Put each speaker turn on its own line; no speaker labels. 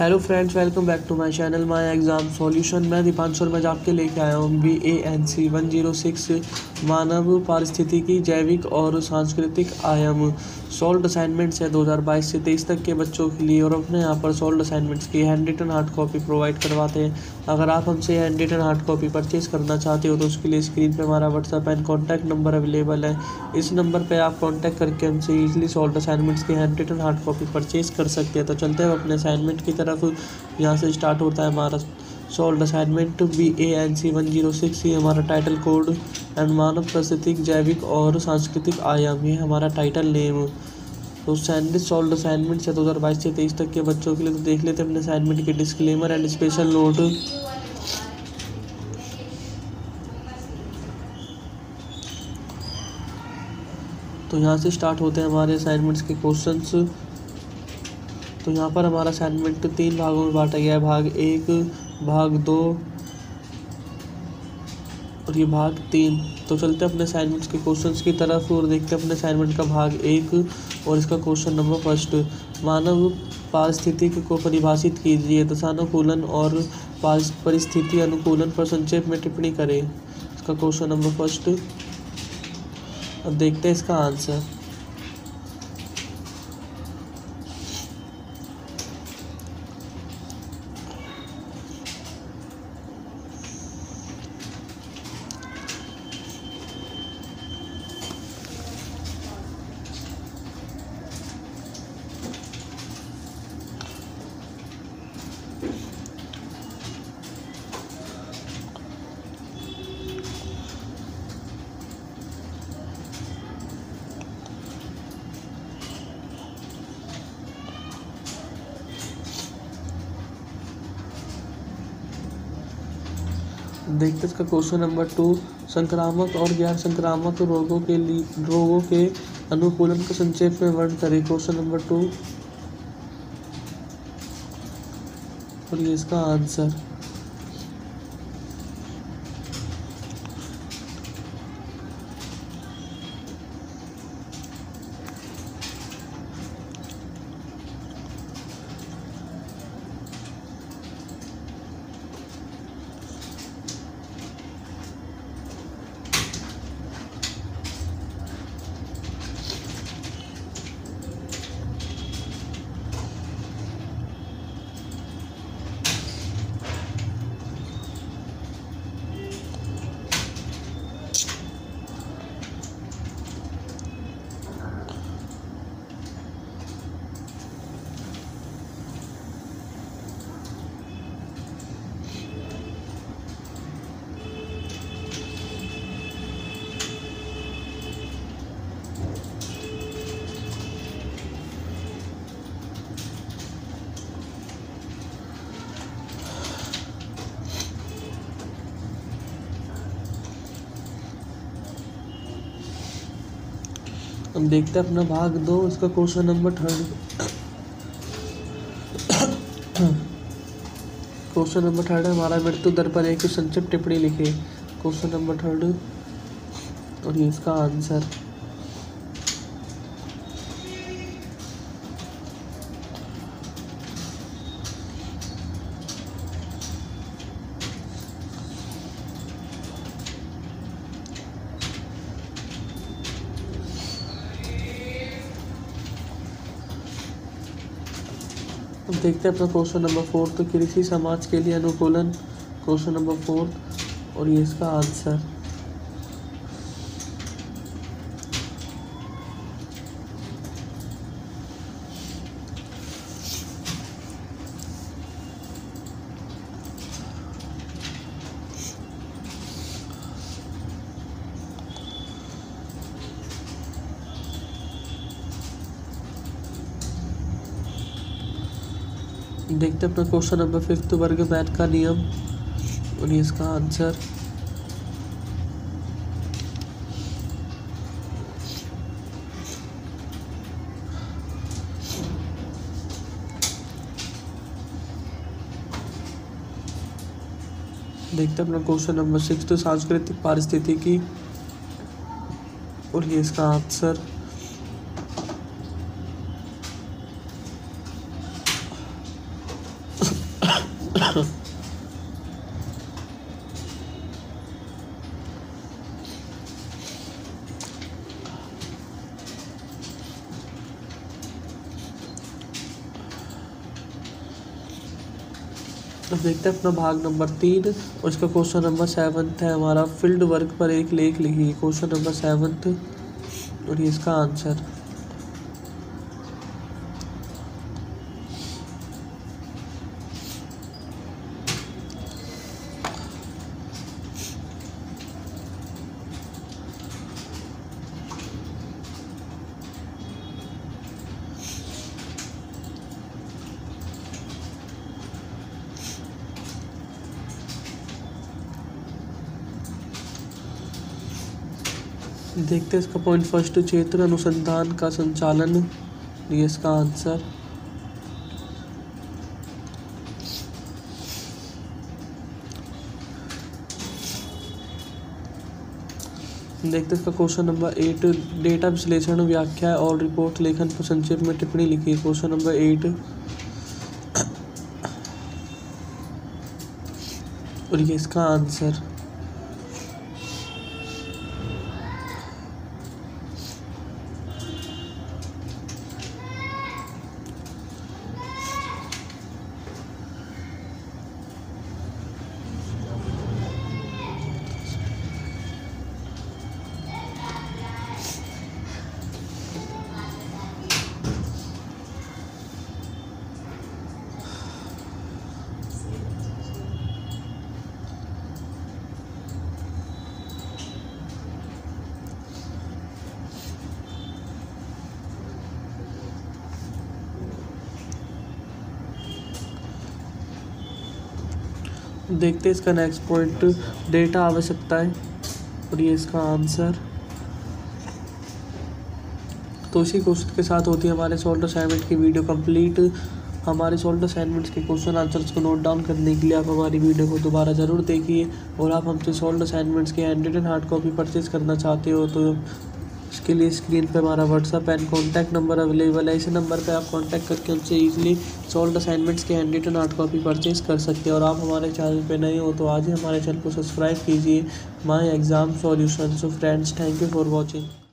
Hello friends welcome back to my channel my exam solution मैं दीपांशु और मैं आपके लेके आया हूँ B A N C one zero six मानव पारिस्थितिकी, जैविक और सांस्कृतिक आयाम। सॉल्ट असाइनमेंट्स है 2022 से 23 तक के बच्चों के लिए और अपने यहाँ पर सॉल्ट असाइनमेंट्स की hand written hard copy provide करवाते हैं। अगर आप हमसे hand written hard copy purchase करना चाहते हो तो उसके लिए स्क्रीन पर हमारा WhatsApp and contact number available है। इस नंबर पर आप कॉन्टैक्ट करके हमसे ईजिली सॉल्ट असाइनमेंट्स की hand written hard copy purchase कर सकते हैं। तो चलते हैं अपने असाइनमेंट की तरफ़। यहाँ से स्टार्ट होता है हमारा solved assignment B A N C one zero six ये हमारा टाइटल कोड एंड मानव प्रस्तुतिक जैविक और सांस्कृतिक आयाम, ये हमारा टाइटल नेम तो सैंडविच सॉल्ट असाइनमेंट है दो हज़ार बाईस से तेईस तक के बच्चों के लिए तो देख लेते हैं अपने असाइनमेंट के डिस्क्लेमर एंड स्पेशल नोट तो यहाँ से स्टार्ट होते हैं हमारे असाइनमेंट्स के क्वेश्चंस तो यहाँ पर हमारा असाइनमेंट तीन भागों में बांटा गया है। भाग एक भाग दो और ये भाग तीन। तो चलते हैं अपने असाइनमेंट्स के क्वेश्चंस की तरफ़ और देखते हैं अपने असाइनमेंट का भाग एक और इसका क्वेश्चन नंबर फ़र्स्ट मानव पारिस्थितिक को परिभाषित कीजिए, दशानुकूलन और परिस्थिति अनुकूलन पर संक्षेप में टिप्पणी करें। इसका क्वेश्चन नंबर फ़र्स्ट अब देखते हैं इसका आंसर देखते इसका क्वेश्चन नंबर टू, संक्रामक और गैर संक्रामक रोगों के लिए रोगों के अनुकूलन के संक्षेप में वर्ण करें। Question number two. और ये इसका आंसर। हम देखते हैं अपना भाग दो, उसका question number third question number third है, हमारा मृत्यु दर पर एक संक्षिप्त टिप्पणी लिखे क्वेश्चन नंबर थर्ड और ये इसका आंसर देखते हैं अपना क्वेश्चन नंबर फोर्थ तो कृषि समाज के लिए अनुकूलन क्वेश्चन नंबर फोर्थ और ये इसका आंसर। देखते हैं अपना क्वेश्चन नंबर फिफ्थ वर्ग मैथ का नियम और इसका आंसर देखते हैं अपना क्वेश्चन नंबर सिक्स तो सांस्कृतिक पारिस्थितिकी और ये इसका आंसर अब देखते हैं अपना भाग नंबर तीन उसका क्वेश्चन नंबर सेवन्थ है। हमारा फ़ील्ड वर्क पर एक लेख लिखिए क्वेश्चन नंबर सेवन्थ और ये इसका आंसर देखते हैं इसका पॉइंट फ़र्स्ट क्षेत्र अनुसंधान का संचालन। ये इसका आंसर देखते हैं इसका क्वेश्चन नंबर एट डेटा विश्लेषण, व्याख्या और रिपोर्ट लेखन पर संक्षेप में टिप्पणी लिखी। क्वेश्चन नंबर एट और ये इसका आंसर देखते इसका नेक्स्ट पॉइंट डेटा आवश्यकता है। और ये इसका आंसर तो इसी क्वेश्चन के साथ होती है हमारे सॉल्ट असाइनमेंट की वीडियो कंप्लीट हमारे सॉल्ट असाइनमेंट्स के क्वेश्चन आंसर्स को नोट डाउन करने के लिए आप हमारी वीडियो को दोबारा ज़रूर देखिए। और आप हमसे सॉल्ट असाइनमेंट्स के hand written hard copy purchase करना चाहते हो तो इसके लिए स्क्रीन पे हमारा WhatsApp and contact number available है। इसी नंबर पे आप कॉन्टैक्ट करके उनसे ईजिली सॉल्ट असाइनमेंट्स के hand written hard copy purchase कर सकते हैं। और आप हमारे चैनल पे नए हो तो आज ही हमारे चैनल को सब्सक्राइब कीजिए। My exam solution so friends thank you for watching